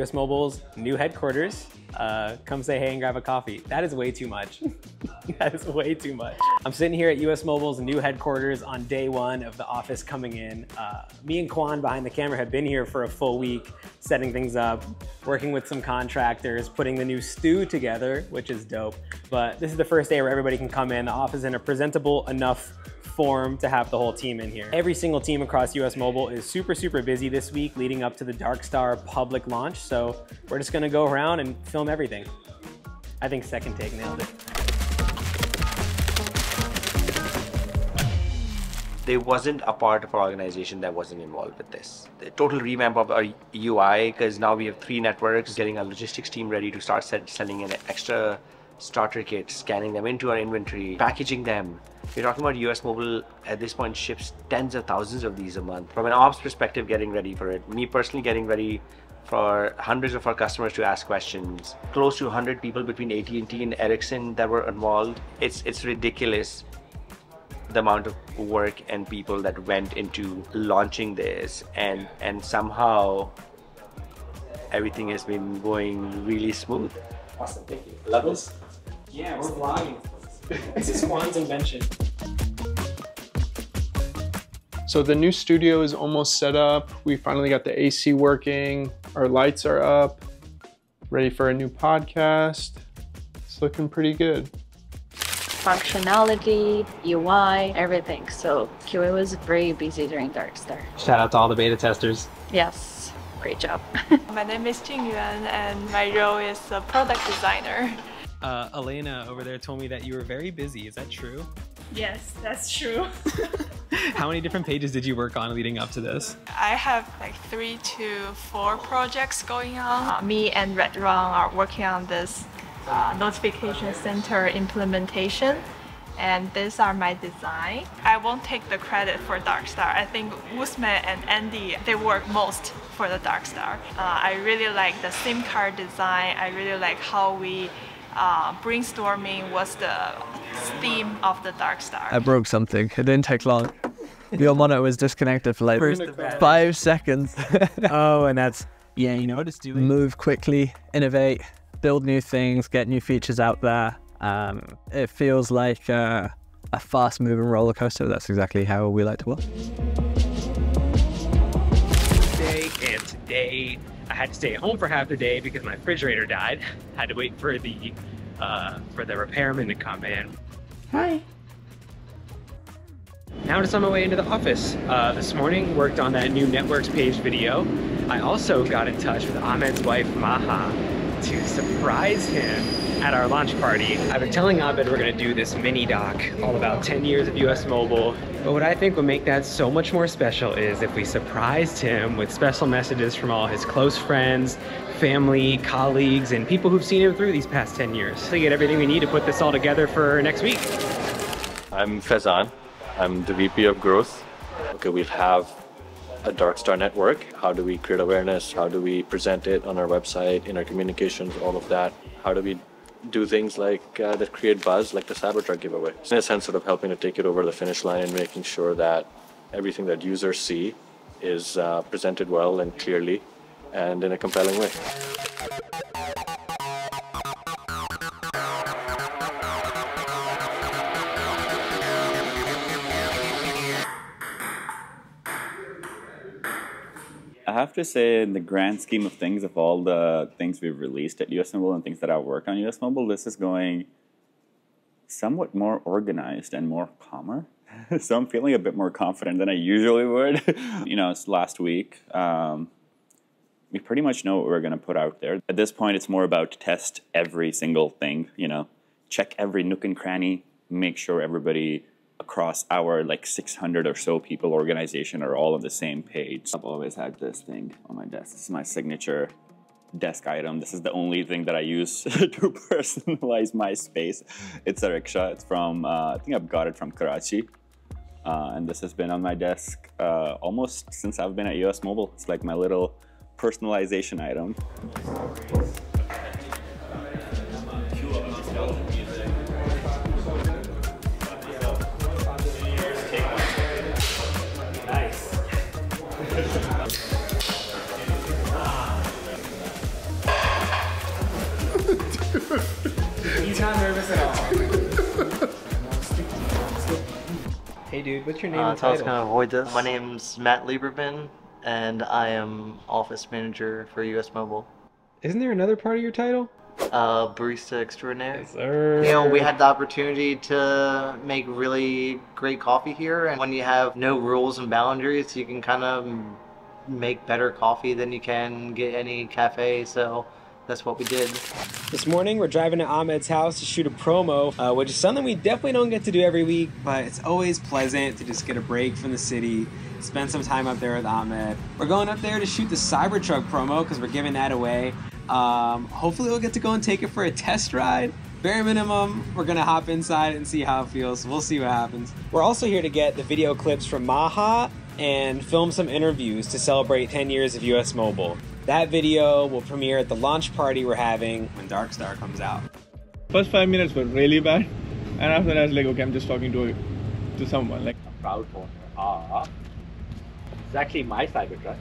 US Mobile's new headquarters. Uh, come say hey and grab a coffee. That is way too much. that is way too much. I'm sitting here at US Mobile's new headquarters on day one of the office coming in. Uh, me and Kwan behind the camera have been here for a full week, setting things up, working with some contractors, putting the new stew together, which is dope. But this is the first day where everybody can come in. The office is in a presentable enough form to have the whole team in here. Every single team across US Mobile is super, super busy this week leading up to the Darkstar public launch. So we're just gonna go around and film everything. I think second take nailed it. there wasn't a part of our organization that wasn't involved with this. The total revamp of our UI, because now we have three networks, getting our logistics team ready to start selling in extra starter kits, scanning them into our inventory, packaging them. We're talking about US Mobile at this point ships tens of thousands of these a month. From an ops perspective, getting ready for it. Me personally getting ready for hundreds of our customers to ask questions. Close to 100 people between AT&T and Ericsson that were involved. It's, it's ridiculous the amount of work and people that went into launching this and, and somehow everything has been going really smooth. Awesome, thank you. Love this. Yeah, we're vlogging. this is Kwan's invention. So the new studio is almost set up. We finally got the AC working. Our lights are up. Ready for a new podcast. It's looking pretty good. Functionality, UI, everything. So QA was very busy during Darkstar. Shout out to all the beta testers. Yes, great job. my name is Jing Yuan and my role is a product designer. Uh, Elena over there told me that you were very busy. Is that true? Yes, that's true. How many different pages did you work on leading up to this? I have like three to four projects going on. Uh, me and Red Run are working on this uh, notification center implementation and these are my design. I won't take the credit for Darkstar. I think Usman and Andy, they work most for the Darkstar. Uh, I really like the SIM card design. I really like how we uh, brainstorming was the theme of the Dark Star. I broke something. It didn't take long. Your monitor was disconnected for like five seconds. oh, and that's yeah, you know what it's doing. Move quickly, innovate, build new things, get new features out there. Um, it feels like uh, a fast-moving roller coaster. That's exactly how we like to work. Today I had to stay at home for half the day because my refrigerator died. had to wait for the uh, for the repairman to come in. Hi. Now just on my way into the office. Uh, this morning worked on that new networks page video. I also got in touch with Ahmed's wife Maha to surprise him at our launch party. I've been telling Ahmed we're gonna do this mini doc all about 10 years of US Mobile. But what I think would make that so much more special is if we surprised him with special messages from all his close friends, family, colleagues, and people who've seen him through these past 10 years. To get everything we need to put this all together for next week. I'm Faizan. I'm the VP of Growth. Okay, we'll have a Dark Star network. How do we create awareness? How do we present it on our website, in our communications, all of that? How do we do things like uh, that create buzz, like the Cybertruck giveaway. In a sense, sort of helping to take it over the finish line and making sure that everything that users see is uh, presented well and clearly and in a compelling way. I have to say, in the grand scheme of things, of all the things we've released at US Mobile and things that I've worked on US Mobile, this is going somewhat more organized and more calmer. so I'm feeling a bit more confident than I usually would. you know, it's last week. Um, we pretty much know what we're going to put out there. At this point, it's more about test every single thing, you know, check every nook and cranny, make sure everybody across our like 600 or so people organization are all on the same page. I've always had this thing on my desk. This is my signature desk item. This is the only thing that I use to personalize my space. It's a rickshaw. It's from, uh, I think I've got it from Karachi. Uh, and this has been on my desk uh, almost since I've been at US Mobile. It's like my little personalization item. He's not nervous at all. hey dude, what's your name uh, and title? gonna avoid this. My name's Matt Lieberman, and I am office manager for US Mobile. Isn't there another part of your title? Uh, barista extraordinaire. Yes, you know, we had the opportunity to make really great coffee here, and when you have no rules and boundaries, you can kind of make better coffee than you can get any cafe. So that's what we did. This morning, we're driving to Ahmed's house to shoot a promo, uh, which is something we definitely don't get to do every week, but it's always pleasant to just get a break from the city, spend some time up there with Ahmed. We're going up there to shoot the Cybertruck promo because we're giving that away. Um, hopefully, we'll get to go and take it for a test ride. Bare minimum, we're gonna hop inside and see how it feels. We'll see what happens. We're also here to get the video clips from Maha and film some interviews to celebrate 10 years of US Mobile. That video will premiere at the launch party we're having when Dark Star comes out. First five minutes were really bad, and after that, I was like, okay, I'm just talking to to someone. Like, a proud owner Ah, It's actually my Cybertruck.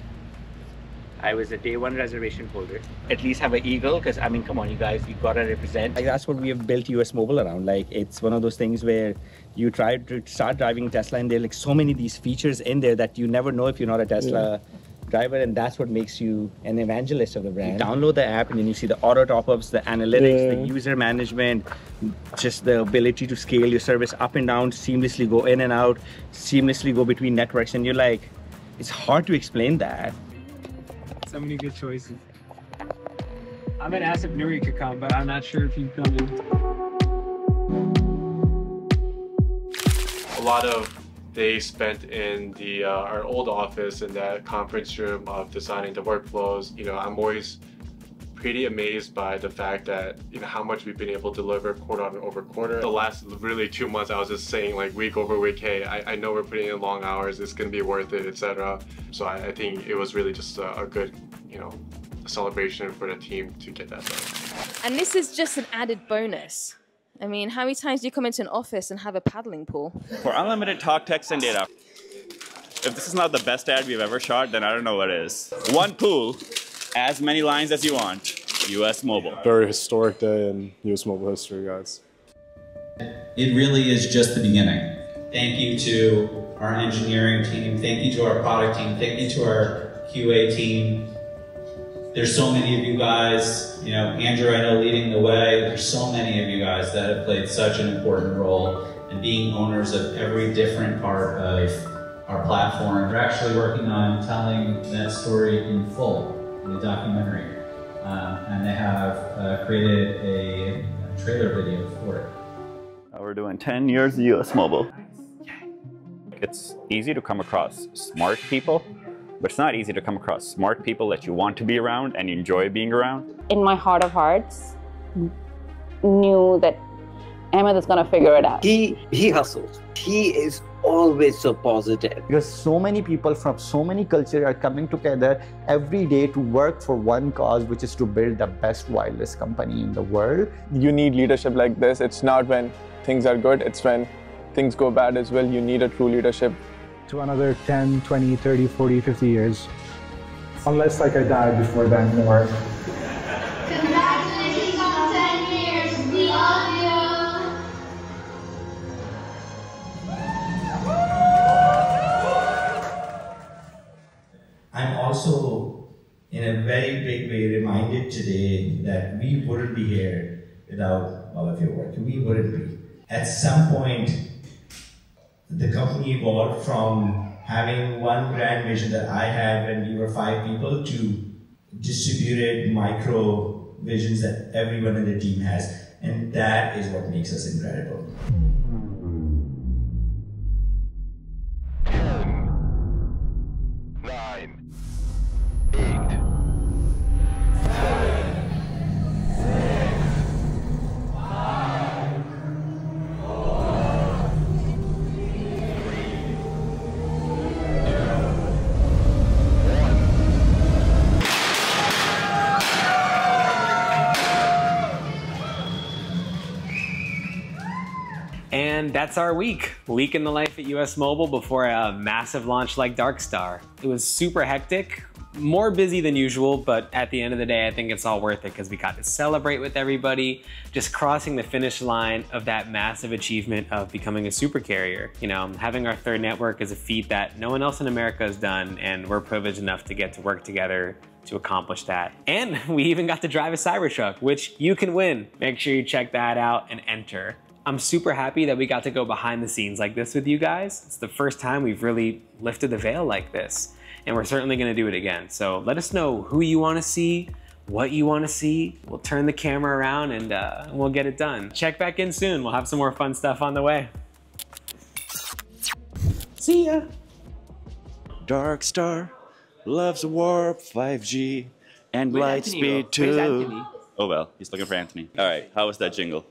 I was a day one reservation holder. At least have an eagle, because I mean, come on, you guys, you gotta represent. Like that's what we have built US Mobile around. Like it's one of those things where you try to start driving Tesla, and there are like so many of these features in there that you never know if you're not a Tesla driver, and that's what makes you an evangelist of the brand. You download the app, and then you see the auto top-ups, the analytics, the user management, just the ability to scale your service up and down, seamlessly go in and out, seamlessly go between networks, and you're like, it's hard to explain that. So many good choices. I'm gonna ask if Nuri could come, but I'm not sure if he's coming. a lot of days spent in the uh, our old office in that conference room of designing the workflows. You know, I'm always pretty amazed by the fact that you know how much we've been able to deliver quarter on over quarter. The last really two months, I was just saying like week over week, hey, I, I know we're putting in long hours, it's gonna be worth it, etc. So I, I think it was really just a, a good, you know, celebration for the team to get that done. And this is just an added bonus. I mean, how many times do you come into an office and have a paddling pool? For unlimited talk, text, and data. If this is not the best ad we've ever shot, then I don't know what is. One pool, as many lines as you want. US Mobile. Very historic day in US Mobile history, guys. It really is just the beginning. Thank you to our engineering team. Thank you to our product team. Thank you to our QA team. There's so many of you guys, you know, Andrew, I know leading the way. There's so many of you guys that have played such an important role in being owners of every different part of our platform. We're actually working on telling that story in full in the documentary. Um, and they have uh, created a, a trailer video for it. Uh, We're doing 10 years of US Mobile. It's easy to come across smart people, but it's not easy to come across smart people that you want to be around and enjoy being around. in my heart of hearts, knew that Ahmed is gonna figure it out. He he hustles. He is always so positive. Because so many people from so many cultures are coming together every day to work for one cause, which is to build the best wireless company in the world. You need leadership like this. It's not when things are good, it's when things go bad as well. You need a true leadership. To another 10, 20, 30, 40, 50 years. Unless like I die before then or Congratulations on 10 years. We love you. I'm also, in a very big way, reminded today that we wouldn't be here without all of your work. We wouldn't be. At some point, the company evolved from having one grand vision that I had when we were five people to distributed micro visions that everyone in the team has. And that is what makes us incredible. And that's our week. Week in the life at US Mobile before a massive launch like Darkstar. It was super hectic, more busy than usual, but at the end of the day, I think it's all worth it because we got to celebrate with everybody, just crossing the finish line of that massive achievement of becoming a super carrier. You know, having our third network is a feat that no one else in America has done, and we're privileged enough to get to work together to accomplish that. And we even got to drive a Cybertruck, which you can win. Make sure you check that out and enter. I'm super happy that we got to go behind the scenes like this with you guys. It's the first time we've really lifted the veil like this and we're certainly gonna do it again. So let us know who you wanna see, what you wanna see. We'll turn the camera around and uh, we'll get it done. Check back in soon. We'll have some more fun stuff on the way. See ya. Dark Star loves warp 5G and Wait, light Anthony, speed too. Oh well, he's looking for Anthony. All right, how was that jingle?